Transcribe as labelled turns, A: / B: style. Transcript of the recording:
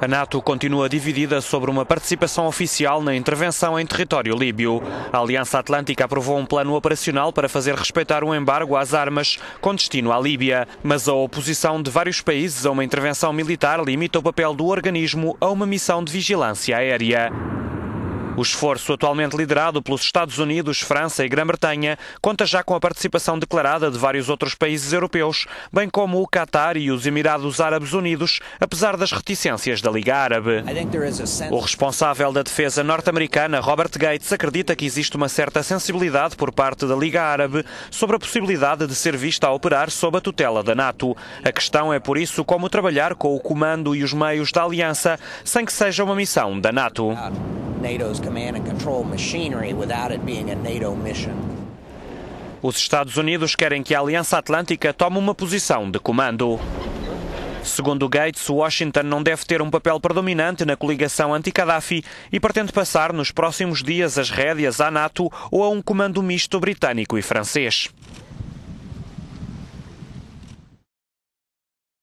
A: A NATO continua dividida sobre uma participação oficial na intervenção em território líbio. A Aliança Atlântica aprovou um plano operacional para fazer respeitar um embargo às armas com destino à Líbia, mas a oposição de vários países a uma intervenção militar limita o papel do organismo a uma missão de vigilância aérea. O esforço, atualmente liderado pelos Estados Unidos, França e Grã-Bretanha, conta já com a participação declarada de vários outros países europeus, bem como o Qatar e os Emirados Árabes Unidos, apesar das reticências da Liga Árabe. O responsável da defesa norte-americana, Robert Gates, acredita que existe uma certa sensibilidade por parte da Liga Árabe sobre a possibilidade de ser vista a operar sob a tutela da NATO. A questão é, por isso, como trabalhar com o comando e os meios da aliança sem que seja uma missão da NATO. NATO's command and control machinery without it being a NATO mission. Os Estados Unidos querem que a Aliança Atlântica tome uma posição de comando. Segundo Gates, Washington não deve ter um papel predominante na coligação anti-Gaddafi e pretende passar nos próximos dias as rédeas à NATO ou a um comando misto britânico e francês.